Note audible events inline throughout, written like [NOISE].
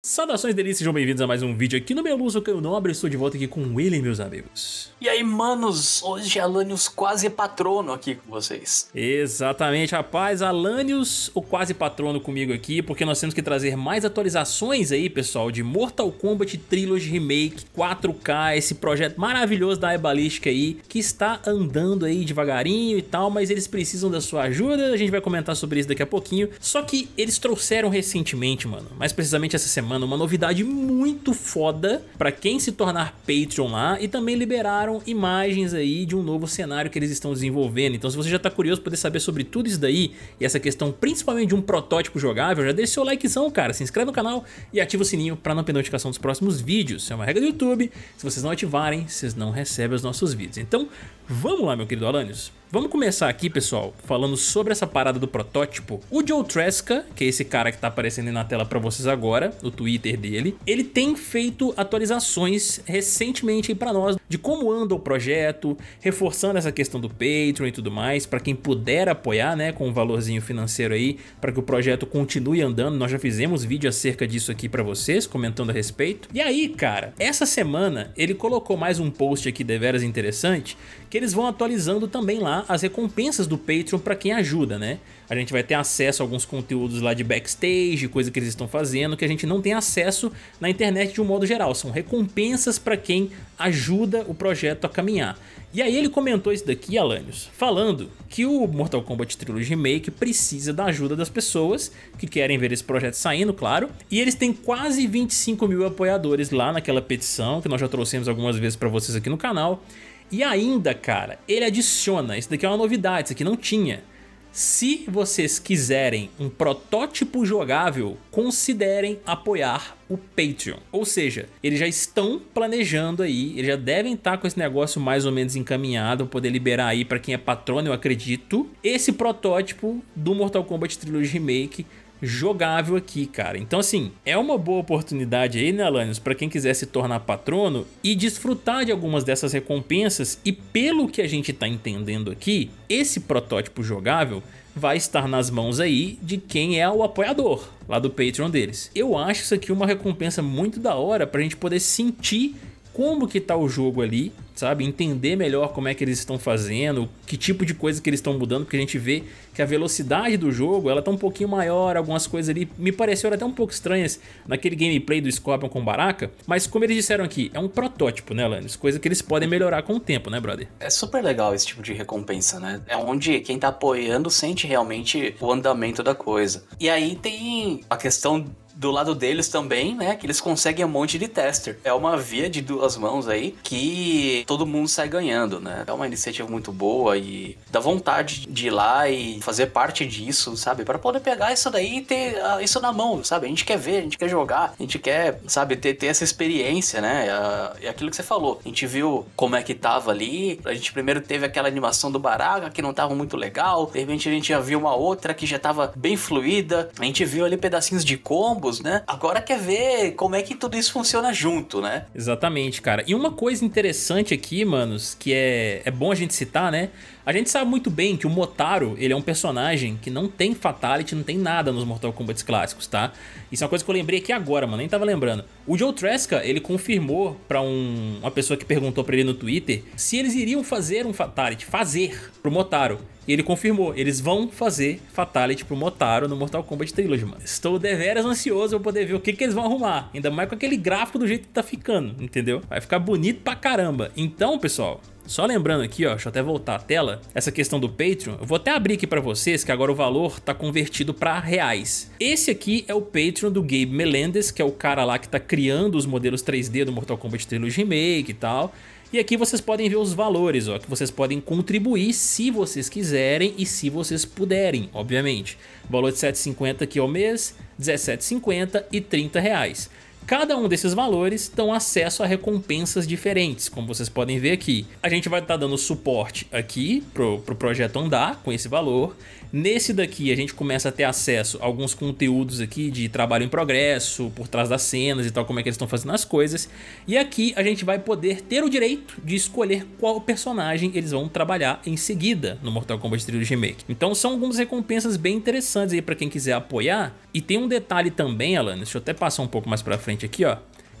Saudações delícias, sejam bem-vindos a mais um vídeo aqui no meu Luz, eu nobre, estou de volta aqui com ele, meus amigos. E aí, manos, hoje Alanios quase patrono aqui com vocês. Exatamente, rapaz, Alanios, o quase patrono comigo aqui, porque nós temos que trazer mais atualizações aí, pessoal, de Mortal Kombat Trilogy Remake 4K, esse projeto maravilhoso da iBallistic aí, que está andando aí devagarinho e tal, mas eles precisam da sua ajuda, a gente vai comentar sobre isso daqui a pouquinho. Só que eles trouxeram recentemente, mano, mais precisamente essa semana, semana uma novidade muito foda para quem se tornar Patreon lá e também liberaram imagens aí de um novo cenário que eles estão desenvolvendo. Então se você já tá curioso poder saber sobre tudo isso daí e essa questão principalmente de um protótipo jogável, já deixa seu likezão, cara, se inscreve no canal e ativa o sininho para não perder notificação dos próximos vídeos. É uma regra do YouTube, se vocês não ativarem, vocês não recebem os nossos vídeos. Então vamos lá meu querido Alanios, Vamos começar aqui, pessoal, falando sobre essa parada do protótipo. O Joe Tresca, que é esse cara que tá aparecendo aí na tela pra vocês agora, o Twitter dele, ele tem feito atualizações recentemente aí pra nós de como anda o projeto, reforçando essa questão do Patreon e tudo mais, pra quem puder apoiar, né, com um valorzinho financeiro aí, pra que o projeto continue andando. Nós já fizemos vídeo acerca disso aqui pra vocês, comentando a respeito. E aí, cara, essa semana ele colocou mais um post aqui deveras interessante, que eles vão atualizando também lá as recompensas do Patreon para quem ajuda, né? A gente vai ter acesso a alguns conteúdos lá de backstage, coisa que eles estão fazendo, que a gente não tem acesso na internet de um modo geral. São recompensas para quem ajuda o projeto a caminhar. E aí ele comentou isso daqui, Alanios, falando que o Mortal Kombat Trilogy Remake precisa da ajuda das pessoas que querem ver esse projeto saindo, claro. E eles têm quase 25 mil apoiadores lá naquela petição, que nós já trouxemos algumas vezes para vocês aqui no canal. E ainda, cara, ele adiciona, isso daqui é uma novidade, isso aqui não tinha. Se vocês quiserem um protótipo jogável, considerem apoiar o Patreon. Ou seja, eles já estão planejando aí, eles já devem estar com esse negócio mais ou menos encaminhado poder liberar aí para quem é patrono, eu acredito, esse protótipo do Mortal Kombat Trilogy Remake jogável aqui, cara. Então assim, é uma boa oportunidade aí, né, Alanios, para quem quiser se tornar patrono e desfrutar de algumas dessas recompensas e pelo que a gente tá entendendo aqui, esse protótipo jogável vai estar nas mãos aí de quem é o apoiador lá do Patreon deles. Eu acho isso aqui uma recompensa muito da hora pra gente poder sentir como que tá o jogo ali, sabe? Entender melhor como é que eles estão fazendo, que tipo de coisa que eles estão mudando, porque a gente vê que a velocidade do jogo, ela tá um pouquinho maior, algumas coisas ali me pareceram até um pouco estranhas naquele gameplay do Scorpion com Baraka, mas como eles disseram aqui, é um protótipo, né, Lannis? Coisa que eles podem melhorar com o tempo, né, brother? É super legal esse tipo de recompensa, né? É onde quem tá apoiando sente realmente o andamento da coisa. E aí tem a questão do lado deles também, né? Que eles conseguem um monte de tester. É uma via de duas mãos aí que todo mundo sai ganhando, né? É uma iniciativa muito boa e dá vontade de ir lá e fazer parte disso, sabe? Para poder pegar isso daí e ter uh, isso na mão, sabe? A gente quer ver, a gente quer jogar, a gente quer, sabe, ter, ter essa experiência, né? Uh, é aquilo que você falou. A gente viu como é que tava ali. A gente primeiro teve aquela animação do Baraga que não tava muito legal. De repente a gente já viu uma outra que já tava bem fluida. A gente viu ali pedacinhos de combo né? Agora quer ver como é que tudo isso funciona junto, né? Exatamente, cara. E uma coisa interessante aqui, manos, que é, é bom a gente citar, né? A gente sabe muito bem que o Motaro, ele é um personagem que não tem Fatality, não tem nada nos Mortal Kombat clássicos, tá? Isso é uma coisa que eu lembrei aqui agora, mano, nem tava lembrando. O Joe Tresca, ele confirmou pra um, uma pessoa que perguntou pra ele no Twitter se eles iriam fazer um Fatality, fazer, pro Motaro. E ele confirmou, eles vão fazer Fatality pro Motaro no Mortal Kombat Trilogy, mano. Estou deveras ansioso pra poder ver o que, que eles vão arrumar. Ainda mais com aquele gráfico do jeito que tá ficando, entendeu? Vai ficar bonito pra caramba. Então, pessoal, só lembrando aqui, ó, deixa eu até voltar a tela, essa questão do Patreon, eu vou até abrir aqui para vocês que agora o valor tá convertido para reais. Esse aqui é o Patreon do Gabe Melendez, que é o cara lá que tá criando os modelos 3D do Mortal Kombat Trilogy Remake e tal. E aqui vocês podem ver os valores, ó, que vocês podem contribuir se vocês quiserem e se vocês puderem, obviamente. valor de 7,50 aqui ao mês, 17,50 e 30 reais. Cada um desses valores dão acesso a recompensas diferentes, como vocês podem ver aqui. A gente vai estar tá dando suporte aqui pro, pro projeto andar com esse valor. Nesse daqui a gente começa a ter acesso a alguns conteúdos aqui de trabalho em progresso, por trás das cenas e tal, como é que eles estão fazendo as coisas. E aqui a gente vai poder ter o direito de escolher qual personagem eles vão trabalhar em seguida no Mortal Kombat Trilogy Remake. Então são algumas recompensas bem interessantes aí para quem quiser apoiar. E tem um detalhe também, Alan, deixa eu até passar um pouco mais pra frente aqui, ó.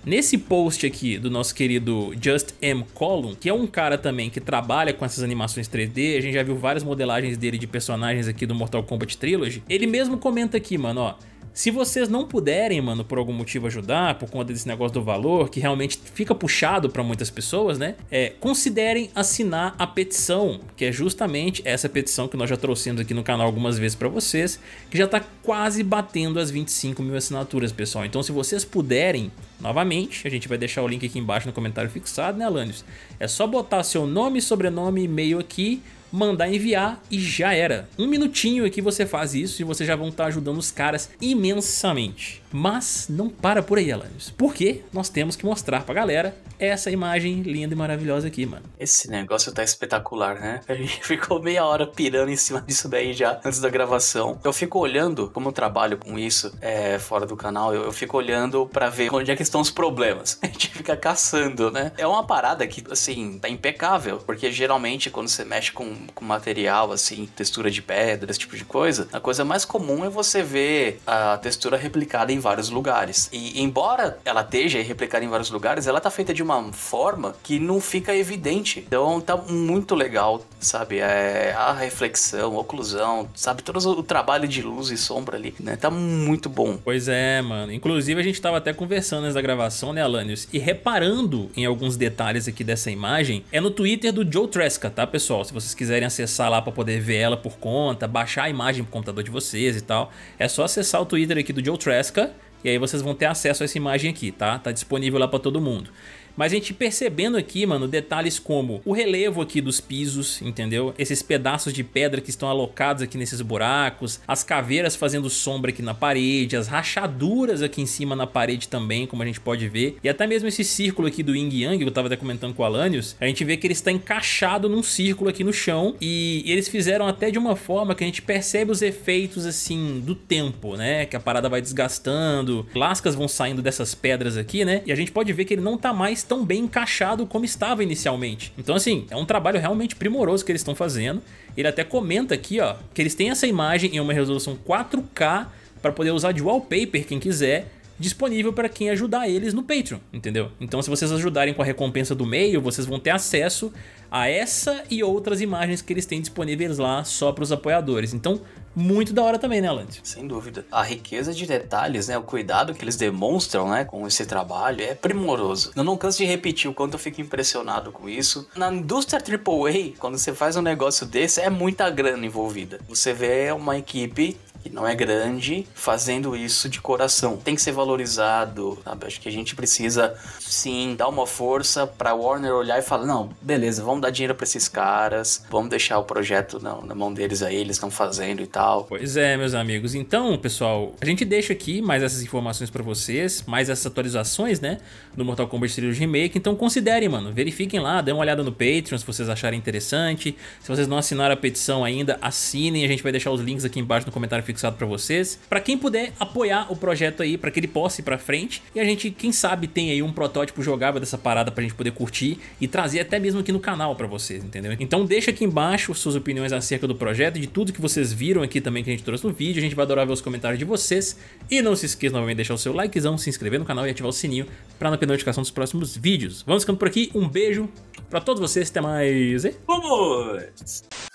Nesse post aqui do nosso querido Just M. Column, que é um cara também que trabalha com essas animações 3D, a gente já viu várias modelagens dele de personagens aqui do Mortal Kombat Trilogy, ele mesmo comenta aqui, mano, ó, se vocês não puderem, mano, por algum motivo ajudar, por conta desse negócio do valor, que realmente fica puxado para muitas pessoas, né? É, considerem assinar a petição, que é justamente essa petição que nós já trouxemos aqui no canal algumas vezes para vocês, que já tá quase batendo as 25 mil assinaturas, pessoal. Então se vocês puderem, novamente, a gente vai deixar o link aqui embaixo no comentário fixado, né, Alanios? É só botar seu nome, sobrenome e e-mail aqui, mandar enviar e já era. Um minutinho aqui você faz isso e você já vão estar ajudando os caras imensamente. Mas não para por aí, Alanios. Porque nós temos que mostrar pra galera essa imagem linda e maravilhosa aqui, mano. Esse negócio tá espetacular, né? [LAUGHS] A gente ficou meia hora pirando em cima disso daí já antes da gravação. Eu fico olhando, como eu trabalho com isso é, fora do canal, eu, eu fico olhando para ver onde é que estão os problemas. [LAUGHS] A gente fica caçando, né? É uma parada que, assim, tá impecável. Porque geralmente quando você mexe com, com material, assim, textura de pedra, esse tipo de coisa, a coisa mais comum é você ver a textura replicada em vários lugares. E embora ela esteja replicada em vários lugares, ela tá feita de uma forma que não fica evidente. Então tá muito legal, sabe? É, a reflexão, a oclusão, sabe? Todo o trabalho de luz e sombra ali, né? Tá muito bom. Pois é, mano. Inclusive a gente tava até conversando antes da gravação, né, Alanios? E reparando em alguns detalhes aqui dessa imagem, é no Twitter do Joe Tresca, tá, pessoal? Se vocês quiserem acessar lá para poder ver ela por conta, baixar a imagem pro computador de vocês e tal, é só acessar o Twitter aqui do Joe Tresca e aí vocês vão ter acesso a essa imagem aqui, tá? Tá disponível lá para todo mundo. Mas a gente percebendo aqui, mano, detalhes como o relevo aqui dos pisos, entendeu? Esses pedaços de pedra que estão alocados aqui nesses buracos, as caveiras fazendo sombra aqui na parede, as rachaduras aqui em cima na parede também, como a gente pode ver. E até mesmo esse círculo aqui do Yin Yang, que eu tava até comentando com o Alanios, a gente vê que ele está encaixado num círculo aqui no chão e eles fizeram até de uma forma que a gente percebe os efeitos assim do tempo, né? Que a parada vai desgastando, lascas vão saindo dessas pedras aqui, né? E a gente pode ver que ele não tá mais tão bem encaixado como estava inicialmente. Então assim, é um trabalho realmente primoroso que eles estão fazendo. Ele até comenta aqui, ó, que eles têm essa imagem em uma resolução 4K para poder usar de wallpaper quem quiser disponível para quem ajudar eles no Patreon, entendeu? Então se vocês ajudarem com a recompensa do meio, vocês vão ter acesso a essa e outras imagens que eles têm disponíveis lá só para os apoiadores. Então muito da hora também, né, Alan? Sem dúvida. A riqueza de detalhes, né, o cuidado que eles demonstram, né, com esse trabalho é primoroso. Eu não canso de repetir o quanto eu fico impressionado com isso. Na indústria AAA, quando você faz um negócio desse, é muita grana envolvida. Você vê uma equipe que não é grande, fazendo isso de coração. Tem que ser valorizado, sabe? Acho que a gente precisa, sim, dar uma força pra Warner olhar e falar: não, beleza, vamos dar dinheiro pra esses caras, vamos deixar o projeto na, na mão deles aí, eles estão fazendo e tal. Pois é, meus amigos. Então, pessoal, a gente deixa aqui mais essas informações pra vocês, mais essas atualizações, né, do Mortal Kombat Trilogy Remake. Então, considerem, mano, verifiquem lá, dêem uma olhada no Patreon se vocês acharem interessante. Se vocês não assinaram a petição ainda, assinem, a gente vai deixar os links aqui embaixo no comentário fixado para vocês. Para quem puder apoiar o projeto aí, para que ele possa ir para frente e a gente, quem sabe, tem aí um protótipo jogável dessa parada pra gente poder curtir e trazer até mesmo aqui no canal para vocês, entendeu? Então deixa aqui embaixo suas opiniões acerca do projeto e de tudo que vocês viram aqui também que a gente trouxe no vídeo. A gente vai adorar ver os comentários de vocês. E não se esqueça novamente de deixar o seu likezão, se inscrever no canal e ativar o sininho para não perder notificação dos próximos vídeos. Vamos ficando por aqui, um beijo para todos vocês, até mais e... Vamos!